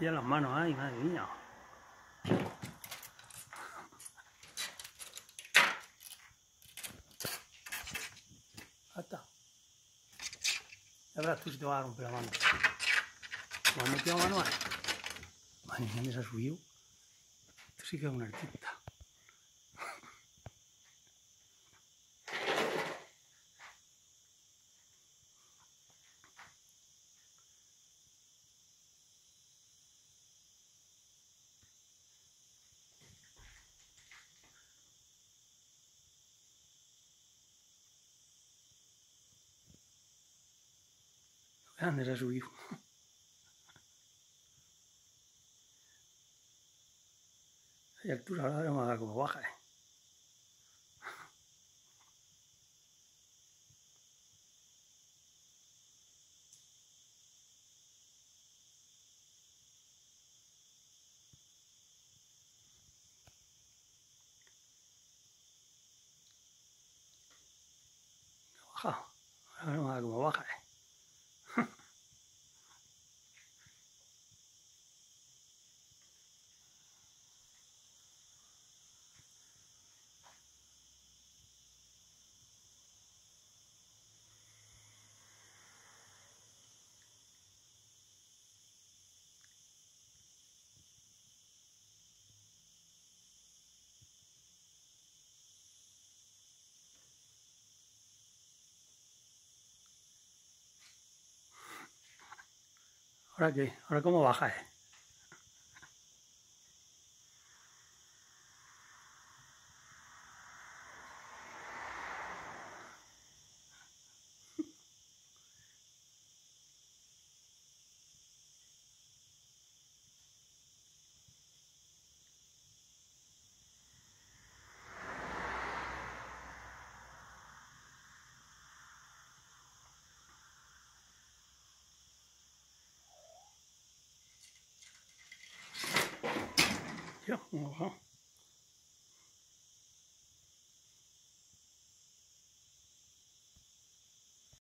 Ya las manos, ay, madre mía. Hasta. Ya verás tú si te vas a romper la mano. ¿Me has metido manual? Madre mía, me se ha subido. Esto sí que es un artista. ¿Dónde se ha subido? Hay altura, ahora veremos a ver cómo baja. ¿eh? Baja. Ahora veremos a ver cómo baja. ¿eh? ¿Ahora qué? ¿Ahora cómo baja? Eh? 这红好